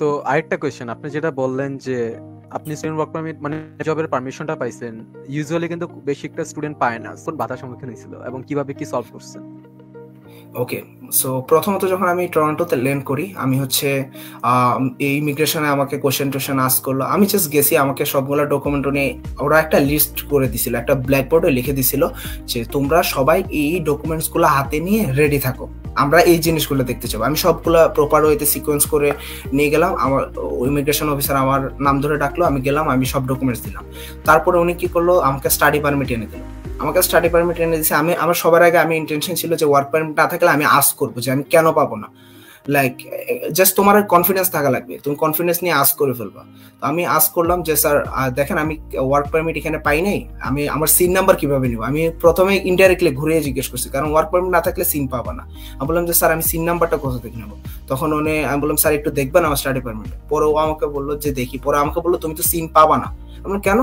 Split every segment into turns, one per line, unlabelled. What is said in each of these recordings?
তো আরেকটা কোয়েশ্চেন আপনি যেটা বললেন যে আপনি স্টুডেন্ট ওয়ার্ক পারমিট মানে জবের পারমিশনটা পাইছেন ইউজুয়ালি কিন্তু বেশি একটা স্টুডেন্ট পায় না, কোন বাধার সম্মুখীন হয়েছিল এবং কীভাবে কি সলভ করছেন?
ওকে সো প্রথমত যখন আমি টরন্টোতে ল্যান্ড করি, আমি হচ্ছে এই ইমিগ্রেশনে আমাকে কোশ্চেন টোশ্চেন আস করল। আমি জাস্ট গেছি আমাকে সবগুলো ডকুমেন্ট নিয়ে ওরা একটা লিস্ট করে দিছিল, একটা ব্ল্যাকবোর্ডে লিখে দিছিল যে তোমরা সবাই এই ডকুমেন্টসগুলো হাতে নিয়ে রেডি থাকো। আমরা এই জিনিসগুলো দেখতে চাবো। আমি সবগুলো প্রপার ওয়েতে সিকোয়েন্স করে নিয়ে গেলাম। আমার ইমিগ্রেশন অফিসার আমার নাম ধরে ডাকলো, আমি গেলাম, আমি সব ডকুমেন্টস দিলাম। তারপরে উনি কি করল, আমাকে স্টাডি পারমিট এনে দিল। আমাকে স্টাডি পারমিট এনে দিয়েছে আমি, আমার সবার আগে আমি ইন্টেনশন ছিল যে ওয়ার্ক পারমিট না থাকলে আমি আস করব যে আমি কেন পাবো না। লাইক জাস্ট তোমার কনফিডেন্স থাকা লাগবে। তুমি কনফিডেন্স নিয়ে আস করে ফেলবা। তো আমি আস করলাম যে স্যার দেখেন আমি ওয়ার্ক পারমিট এখানে পাই নাই। আমি, আমার সিন নাম্বার কীভাবে নিব? আমি প্রথমে ইনডাইরেক্টলি ঘুরিয়ে জিজ্ঞেস করছি, কারণ ওয়ার্ক পারমিট না থাকলে সিন পাবা না। আমি বললাম যে স্যার আমি সিন নাম্বারটা কোথা থেকে নেব? তখন উনি, আমি বললাম স্যার একটু দেখবেন আমার স্টাডি পারমিট পরে ও আমাকে বলল যে, দেখি। পরে আমাকে বলল, তুমি তো সিন পাবা না। আমি কেন?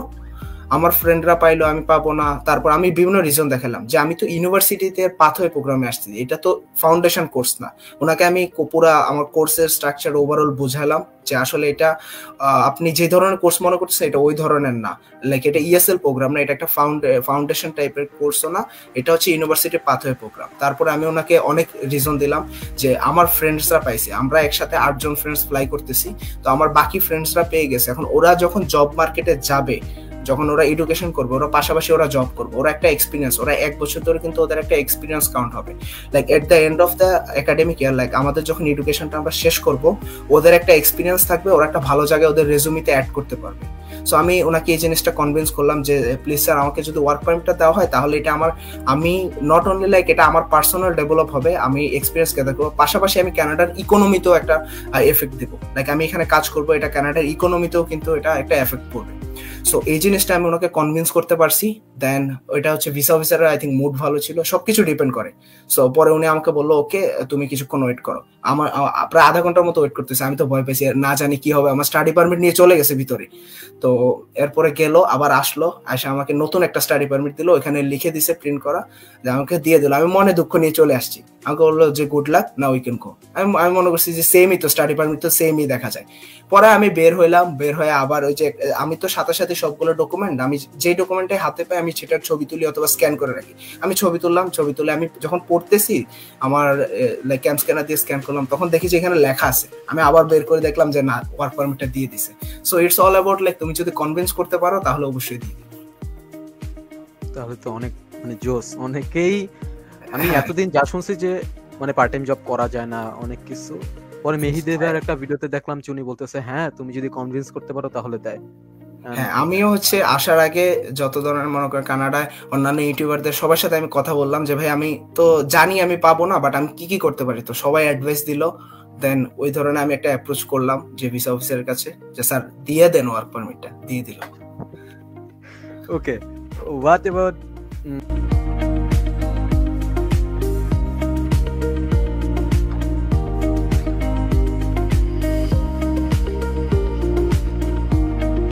আমার ফ্রেন্ডরা পাইলো, আমি পাবো না। তারপর আমি বিভিন্ন রিজন দেখালাম যে আমি তো ইউনিভার্সিটিতে পাথওয়ে প্রোগ্রামে আসছি। এটা তো ফাউন্ডেশন কোর্স না। ওনাকে আমি পুরা আমার কোর্সের স্ট্রাকচার ওভারঅল বুঝালাম যে আসলে এটা আপনি যে ধরনের কোর্স মনে করছেন এটা ওই ধরনের না। লাইক এটা ইএসএল প্রোগ্রাম না, এটা একটা ফাউন্ডেশন টাইপের কোর্সও না। এটা হচ্ছে ইউনিভার্সিটির পাথওয়ে প্রোগ্রাম তারপরে আমি ওনাকে অনেক রিজন দিলাম যে আমার ফ্রেন্ডসরা পাইছে। আমরা একসাথে আটজন ফ্রেন্ডস ফ্লাই করতেছি। তো আমার বাকি ফ্রেন্ডসরা পেয়ে গেছে। এখন ওরা যখন জব মার্কেটে যাবে যখন ওরা এডুকেশন করবে, ওরা পাশাপাশি ওরা জব করবে, ওরা একটা এক্সপিরিয়েন্স ওরা এক বছর ধরে কিন্তু ওদের একটা এক্সপিরিয়েন্স কাউন্ট হবে। Like at the end of the academic year like আমাদের যখন এডুকেশনটা আমরা শেষ করব, ওদের একটা এক্সপিরিয়েন্স থাকবে, ওরা একটা ভালো জায়গায় ওদের রেজুমিতে অ্যাড করতে পারবে। সো আমি ওনাকে এই জিনিসটা কনভিন্স করলাম যে প্লিজ স্যার আমাকে যদি ওয়ার্ক পারমিটটা দেওয়া হয়, তাহলে এটা আমার, আমি নট অনলি লাইক এটা আমার পার্সোনাল ডেভেলপ হবে, আমি এক্সপিরিয়েন্স গ্যাদার করব, পাশাপাশি আমি ক্যানাডার ইকোনমিতেও একটা এফেক্ট দেবো। লাইক আমি এখানে কাজ করব, এটা ক্যানাডার ইকোনমিতেও কিন্তু এটা একটা এফেক্ট পড়বে। সো এই জিনিসটা আমি ওনাকে কনভিন্স করতে পারছি। দেন ওইটা হচ্ছে ভিসা অফিসারের আই থিঙ্ক মুড ভালো ছিল। সবকিছু ডিপেন্ড করে। সো পরে উনি আমাকে বলল ওকে তুমি কিছুক্ষণ ওয়েট করো। আমার প্রায় আধা ঘণ্টার মতো ওয়েট করতেছে। আমি তো ভয় পেয়েছি না জানি কি হবে। আমার স্টাডি পারমিট নিয়ে চলে গেছে ভিতরে। তো, এরপরে গেল, আবার আসলো আসে আমাকে নতুন একটা স্টাডি পারমিট দিল। ওখানে লিখে দিছে প্রিন্ট করা। যে আমাকে দিয়ে দিল। আমি মনে দুঃখ নিয়ে চলে আসছি। আমাকে বলল যে গুড লাক না উই ক্যান আমি আমি মনে করছি যে সেমই তো স্টাডি পারমিট তো সেমই দেখা যায়। পরে আমি বের হইলাম। বের হয়ে আবার ওই যে, আমি তো সাথে সাথে সবগুলো ডকুমেন্ট আমি যে ডকুমেন্টে হাতে পাই আমি সেটার ছবি তুলি অথবা স্ক্যান করে রাখি। আমি ছবি তুললাম ছবি তুলে আমি যখন পড়তেছি আমার লাইক ক্যাম স্ক্যানার দিয়ে স্ক্যান করলাম তখন দেখি যে এখানে লেখা আছে। আমি আবার বের করে দেখলাম যে না ওয়ার্ক পারমিটটা দিয়ে দিছে। So it's all about like তুমি যদি কনভিন্স করতে পারো তাহলে অবশ্যই দিয়ে
তাহলে তো অনেক মানে জোস। অনেকেই আমি হ্যাঁ। এতদিন যা শুনছি যে মানে পার্ট টাইম জব করা যায় না অনেক কিছু। পরে মেহিদেবের একটা ভিডিওতে দেখলাম চুনি বলতেছে হ্যাঁ তুমি যদি কনভিন্স করতে পারো তাহলে দেয়।
হ্যাঁ আমিও হচ্ছে আসার আগে যত ধরনের মনে করেন কানাডায় অন্যান্য ইউটিউবারদের সবার সাথে আমি কথা বললাম যে ভাই আমি তো জানি আমি পাবো না বাট আমি কি কি করতে পারি? তো সবাই অ্যাডভাইস দিল। দেন ওই ধরনের আমি একটা অ্যাপ্রোচ করলাম যে ভিসা অফিসারের কাছে যে স্যার দিয়ে দেন ওয়ার্ক পারমিটটা দিয়ে দিল।
Okay what about